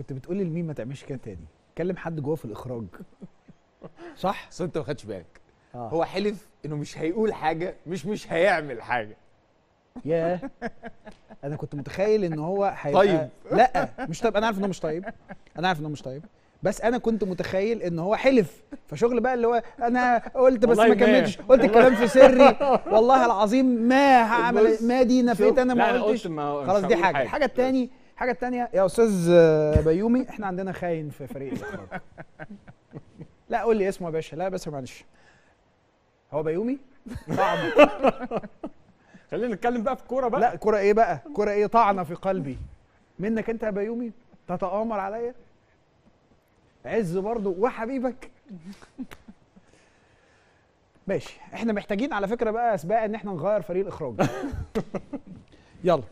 كنت بتقولي لمين ما تعملش كده تاني؟ كلم حد جوه في الإخراج. صح؟ بس انت ما خدتش بالك. آه. هو حلف إنه مش هيقول حاجة مش مش هيعمل حاجة. ياه. أنا كنت متخيل إن هو هيبقى طيب. لأ مش طيب. أنا عارف انه مش طيب. أنا عارف انه مش طيب. بس أنا كنت متخيل إن هو حلف. فشغل بقى اللي هو أنا قلت بس ما. كملتش. قلت الكلام في سري. والله العظيم ما هعمل ما دي نفيت. أنا ما قلتش. خلاص دي حاجة. الحاجة الثانية الحاجة الثانية يا أستاذ آه، بيومي إحنا عندنا خاين في فريق الاخراج لا قول لي اسمه يا باشا. لا بس معلش. هو بيومي؟ طعن خلينا نتكلم بقى في الكوره بقى. لا كرة إيه بقى؟ كرة إيه؟ طعنة في قلبي. منك أنت يا بيومي؟ تتآمر عليا؟ عز برضو وحبيبك. ماشي. إحنا محتاجين على فكرة بقى اسباق إن إحنا نغير فريق الإخراج. يلا.